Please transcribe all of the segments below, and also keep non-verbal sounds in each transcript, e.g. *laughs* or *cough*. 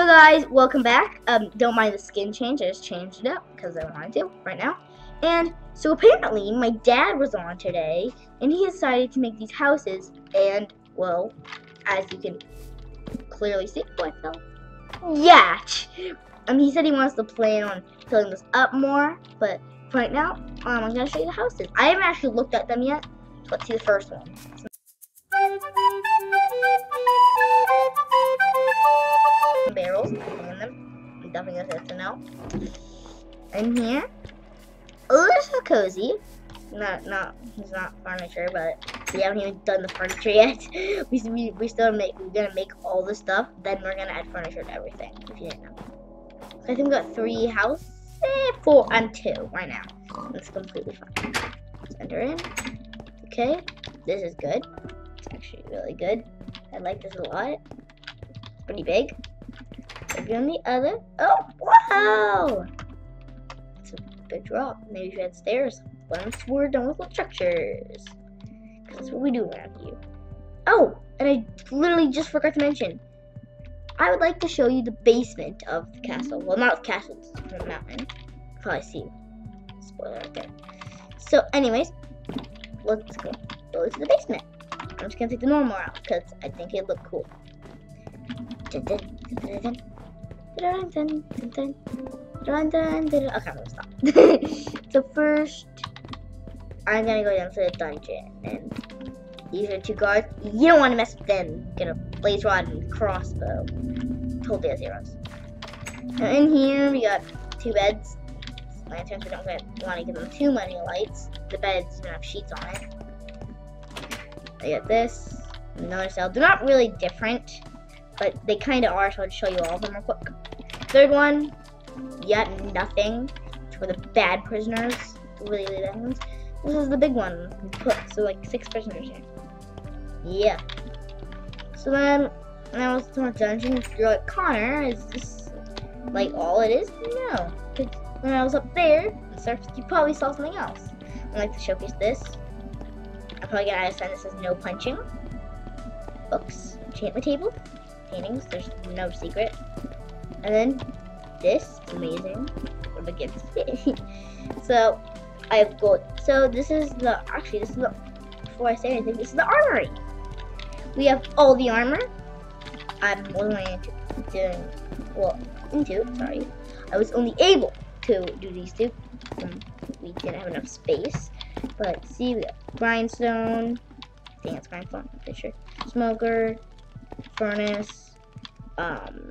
So guys, welcome back. Um, don't mind the skin change. I just changed it up because I wanted to right now. And so apparently my dad was on today and he decided to make these houses and well, as you can clearly see, I fell. Yeah. Um, he said he wants to plan on filling this up more, but right now, um, I'm gonna show you the houses. I haven't actually looked at them yet. Let's see the first one. Dumping into now. In here. Oh, this is cozy. Not, not, it's not furniture, but we haven't even done the furniture *laughs* yet. we, we, we still make, we're gonna make all the stuff, then we're gonna add furniture to everything, if you didn't know. So I think we got three houses, eh, four and two right now. That's completely fine. Let's enter in. Okay, this is good. It's actually really good. I like this a lot. It's pretty big. Maybe on the other. Oh, wow! It's a big drop. Maybe should add stairs once we're done with the structures. That's what we do around here. Oh, and I literally just forgot to mention. I would like to show you the basement of the castle. Well, not the castle, it's the mountain. Probably see. Spoiler right there. So, anyways, let's go, go to the basement. I'm just gonna take the normal out because I think it looked cool. Okay, I'm stop. *laughs* so first, I'm gonna go down to the dungeon, and these are two guards. You don't want to mess with them. Get a blaze rod and crossbow. Totally has zeros. Now in here, we got two beds. Lanterns, we don't want to give them too many lights. The beds don't have sheets on it. I got this. Another cell. They're not really different, but they kind of are, so I'll show you all of them real quick. Third one, yet nothing. for the bad prisoners. Really, really bad ones. This is the big one. Put so like six prisoners here. Yeah. So then, when I was a dungeon, you're like, Connor, is this like all it is? No. Because when I was up there, you probably saw something else. I'd like to showcase this. I'm probably gonna add a sign that says no punching. Books, enchantment table, paintings. There's no secret. And then this is amazing. *laughs* So I have gold. So this is the actually this is the before I say anything, this is the armory. We have all the armor. I'm only into doing well into sorry. I was only able to do these two. Um, we didn't have enough space. But see we got grindstone. I think it's grindstone, I'm pretty sure. Smoker, furnace, um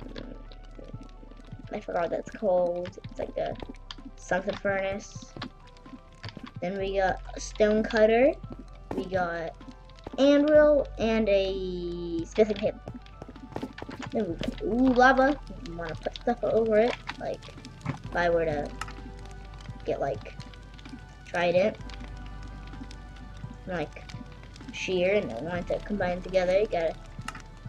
I forgot that's called. It's like a something furnace. Then we got a stone cutter. We got anvil and a smithing table. Then we got ooh lava. You want to put stuff over it, like if I were to get like trident, like shear, and I want to combine together. You gotta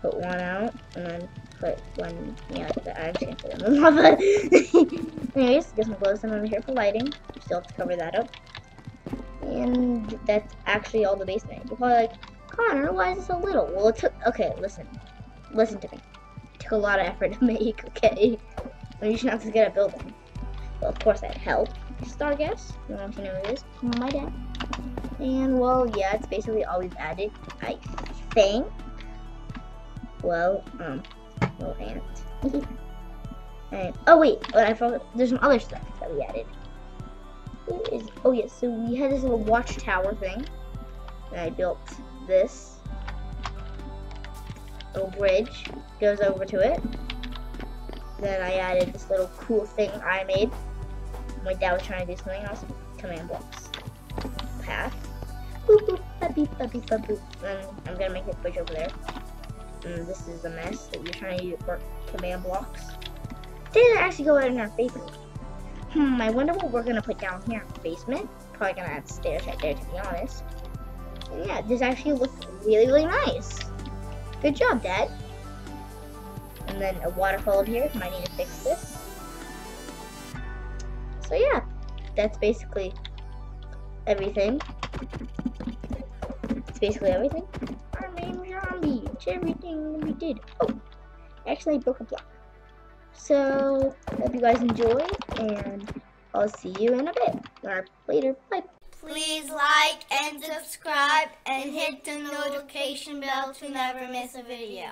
put one out and then put one, yeah, the *laughs* *laughs* I'm just put in the lava. Anyways, get some glowstone over here for lighting. Still have to cover that up. And that's actually all the basement. You're probably like, Connor, why is it so little? Well, it took, okay, listen. Listen to me. It took a lot of effort to *laughs* make, okay? And you shouldn't have to get a building. Well, of course, I had help. Star gas, you know I'm saying? Is my dad. And, well, yeah, it's basically all we've added, I think. Well, um, little ant. and, oh wait, but I forgot. There's some other stuff that we added. Is, oh yes, so we had this little watchtower thing. And I built this little bridge goes over to it. Then I added this little cool thing I made. My dad was trying to do something else. Command blocks. Path. Boop boop, boop boop boop boop. And I'm gonna make a bridge over there and this is a mess that you're trying to use for command blocks. Didn't actually go in our basement. Hmm, I wonder what we're gonna put down here in the basement. Probably gonna add stairs right there to be honest. And yeah, this actually looks really, really nice. Good job, Dad. And then a waterfall here. Might need to fix this. So yeah, that's basically everything. It's basically everything Our main zombie. It's everything we did. Oh, actually I broke a block. So, hope you guys enjoy, and I'll see you in a bit. Or later. Bye. Please like and subscribe and hit the notification bell to never miss a video.